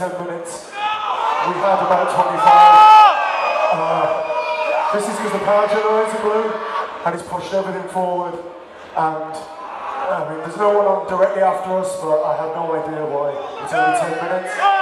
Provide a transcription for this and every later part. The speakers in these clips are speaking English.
10 minutes. We had about 25. Uh, this is because the power generator blew and it's pushed everything forward. And I mean, there's no one on directly after us, but I have no idea why it's only 10 minutes.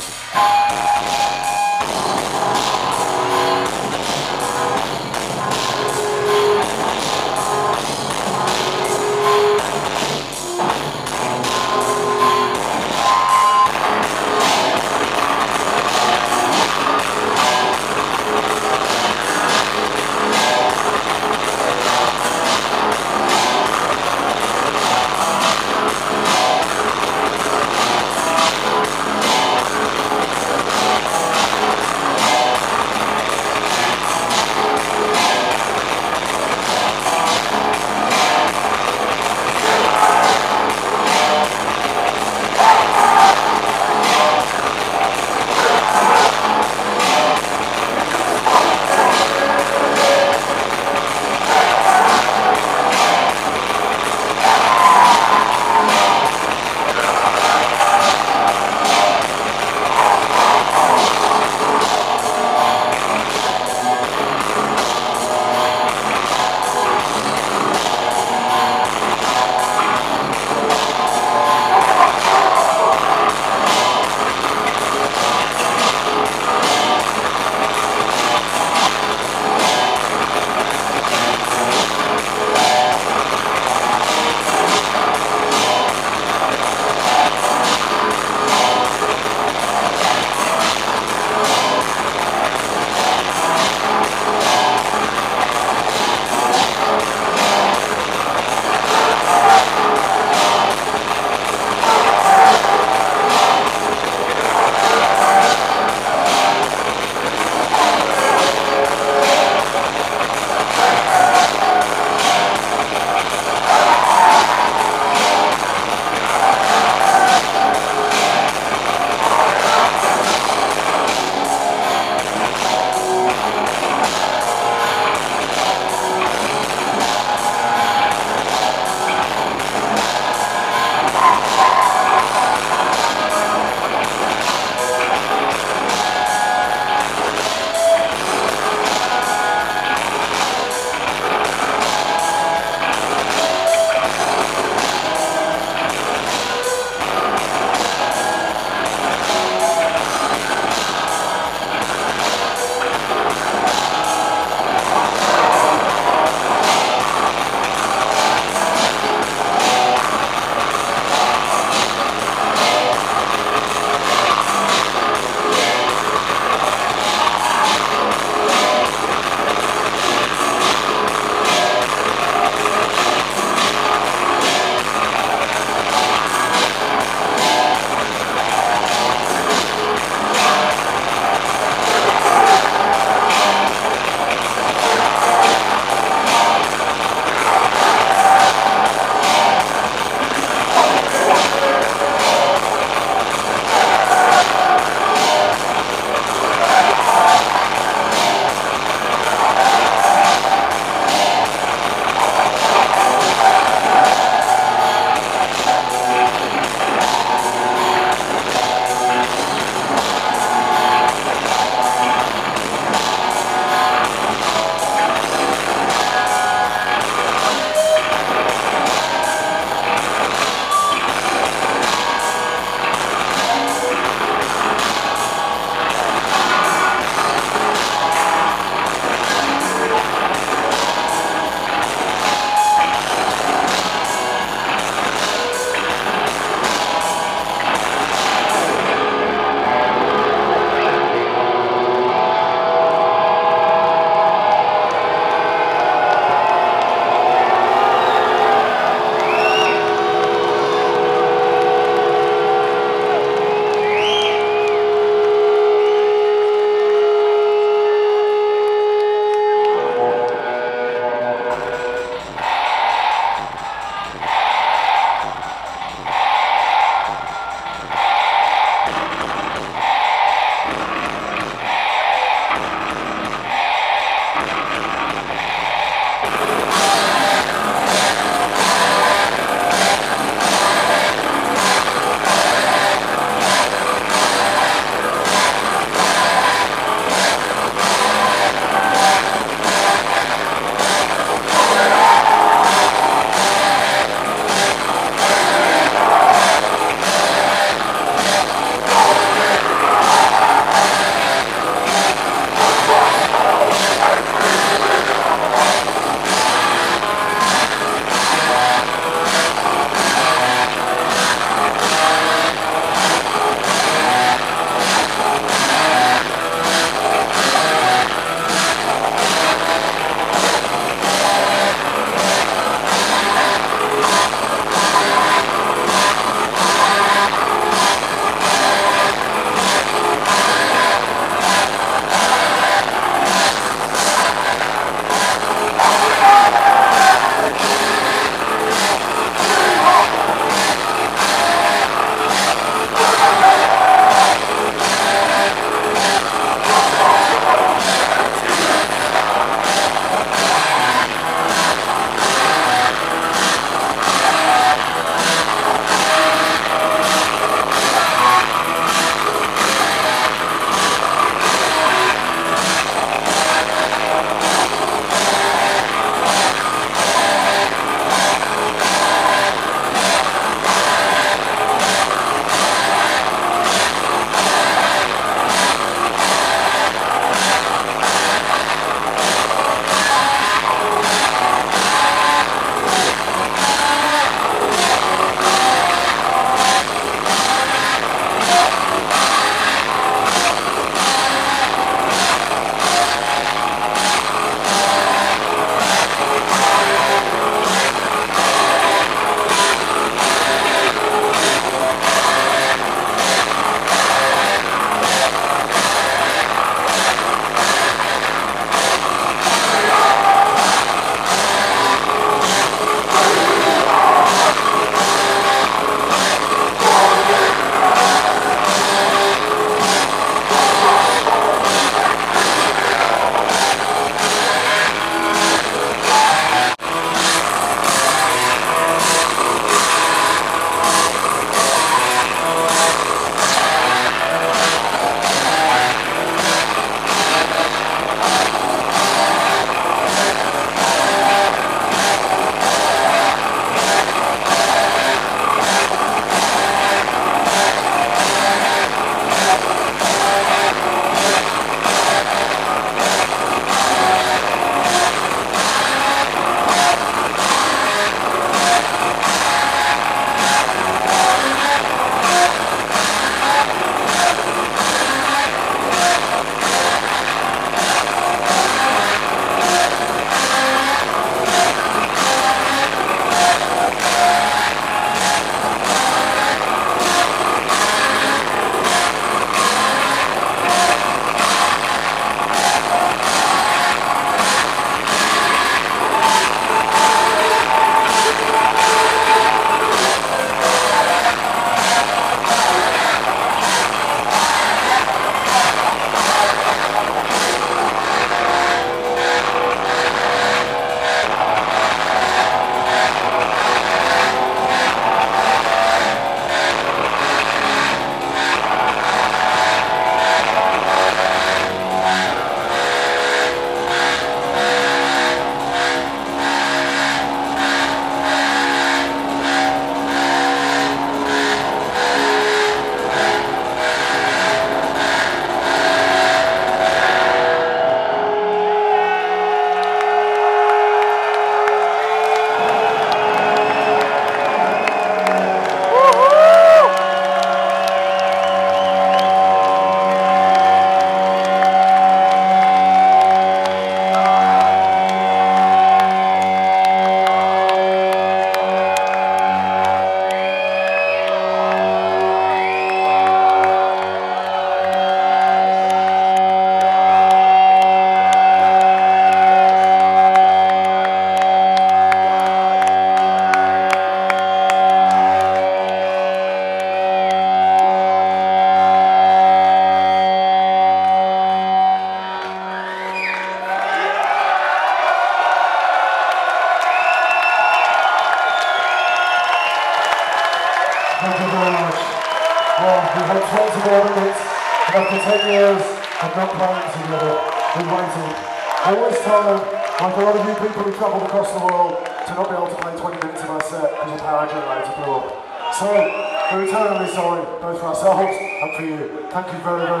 Thank you very, very much.